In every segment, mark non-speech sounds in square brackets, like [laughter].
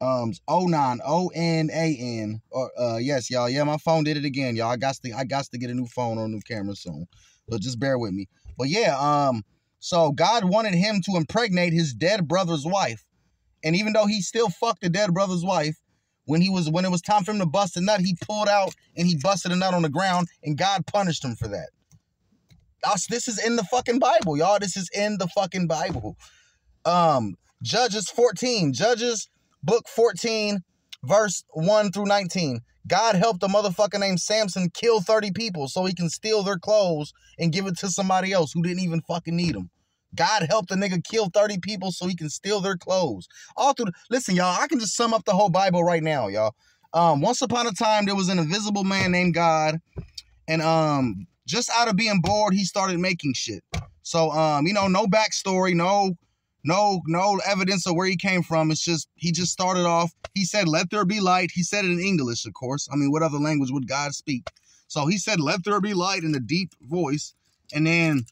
Um, O nine O N A N. Or uh, yes, y'all. Yeah, my phone did it again, y'all. I got to I got to get a new phone or a new camera soon. But just bear with me. But yeah, um, so God wanted him to impregnate his dead brother's wife, and even though he still fucked the dead brother's wife, when he was when it was time for him to bust a nut, he pulled out and he busted a nut on the ground, and God punished him for that. This is in the fucking Bible, y'all. This is in the fucking Bible. Um, Judges 14, Judges book 14, verse 1 through 19. God helped a motherfucker named Samson kill 30 people so he can steal their clothes and give it to somebody else who didn't even fucking need them. God helped a nigga kill 30 people so he can steal their clothes. All through the, listen, y'all, I can just sum up the whole Bible right now, y'all. Um, once upon a time, there was an invisible man named God, and um, just out of being bored, he started making shit. So um, you know, no backstory, no no no evidence of where he came from. It's just he just started off. He said, "Let there be light." He said it in English, of course. I mean, what other language would God speak? So he said, "Let there be light" in a deep voice, and then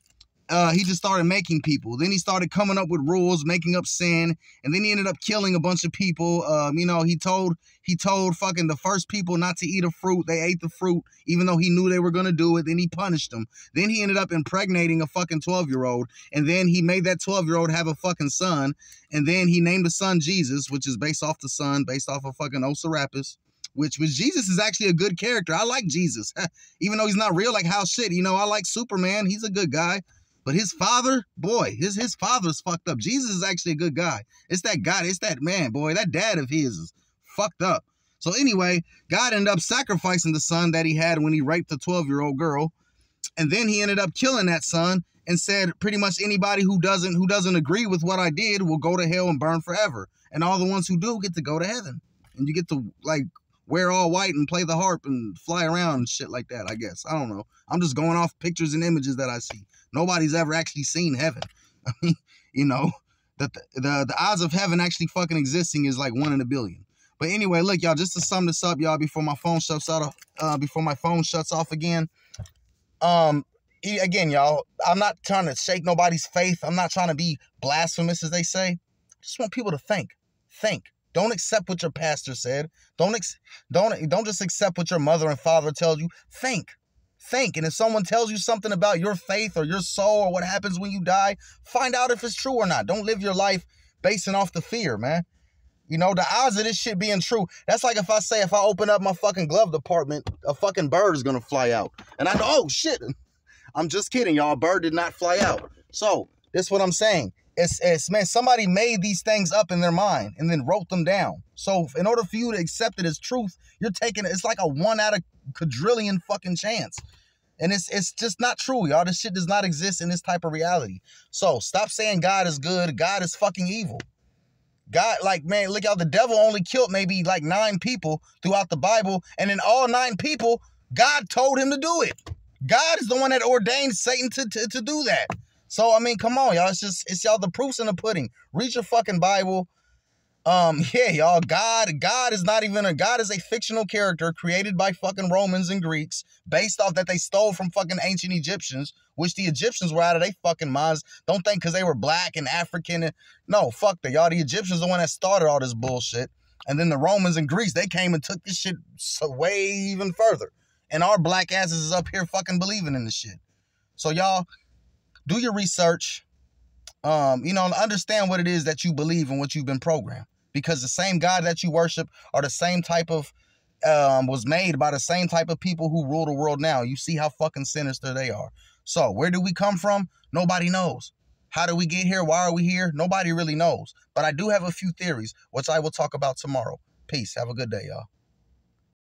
uh, he just started making people. Then he started coming up with rules, making up sin, and then he ended up killing a bunch of people. Um, you know, he told he told fucking the first people not to eat a fruit. They ate the fruit, even though he knew they were gonna do it. Then he punished them. Then he ended up impregnating a fucking twelve year old, and then he made that twelve year old have a fucking son, and then he named the son Jesus, which is based off the son, based off of fucking Osiris which was Jesus is actually a good character. I like Jesus, [laughs] even though he's not real like how shit. You know, I like Superman. He's a good guy. But his father, boy, his his father's fucked up. Jesus is actually a good guy. It's that God, it's that man, boy. That dad of his is fucked up. So anyway, God ended up sacrificing the son that he had when he raped the 12-year-old girl. And then he ended up killing that son and said pretty much anybody who doesn't who doesn't agree with what I did will go to hell and burn forever. And all the ones who do get to go to heaven. And you get to like wear all white and play the harp and fly around and shit like that, I guess. I don't know. I'm just going off pictures and images that I see. Nobody's ever actually seen heaven. [laughs] I mean, you know, that the, the, the odds of heaven actually fucking existing is like one in a billion. But anyway, look, y'all, just to sum this up, y'all, before my phone shuts out, uh, before my phone shuts off again. Um, again, y'all, I'm not trying to shake nobody's faith. I'm not trying to be blasphemous, as they say. I just want people to think. Think. Don't accept what your pastor said. Don't ex- don't don't just accept what your mother and father tells you. Think think. And if someone tells you something about your faith or your soul or what happens when you die, find out if it's true or not. Don't live your life basing off the fear, man. You know, the odds of this shit being true, that's like if I say if I open up my fucking glove department, a fucking bird is gonna fly out. And I know, oh shit. [laughs] I'm just kidding, y'all. A bird did not fly out. So, this is what I'm saying. It's, it's man, somebody made these things up in their mind and then wrote them down. So in order for you to accept it as truth, you're taking it's like a one out of quadrillion fucking chance. And it's it's just not true, y'all. This shit does not exist in this type of reality. So stop saying God is good. God is fucking evil. God, like, man, look out, the devil only killed maybe like nine people throughout the Bible. And in all nine people, God told him to do it. God is the one that ordained Satan to, to, to do that. So, I mean, come on, y'all. It's just, it's y'all the proofs in the pudding. Read your fucking Bible. Um, [laughs] yeah, y'all, God, God is not even a God is a fictional character created by fucking Romans and Greeks, based off that they stole from fucking ancient Egyptians, which the Egyptians were out of their fucking minds. Don't think because they were black and African. And, no, fuck that, y'all. The Egyptians the one that started all this bullshit. And then the Romans and Greeks, they came and took this shit way even further. And our black asses is up here fucking believing in this shit. So y'all, do your research. Um, you know, understand what it is that you believe and what you've been programmed because the same God that you worship are the same type of um, was made by the same type of people who rule the world now. You see how fucking sinister they are. So where do we come from? Nobody knows. How do we get here? Why are we here? Nobody really knows. But I do have a few theories, which I will talk about tomorrow. Peace. Have a good day, y'all.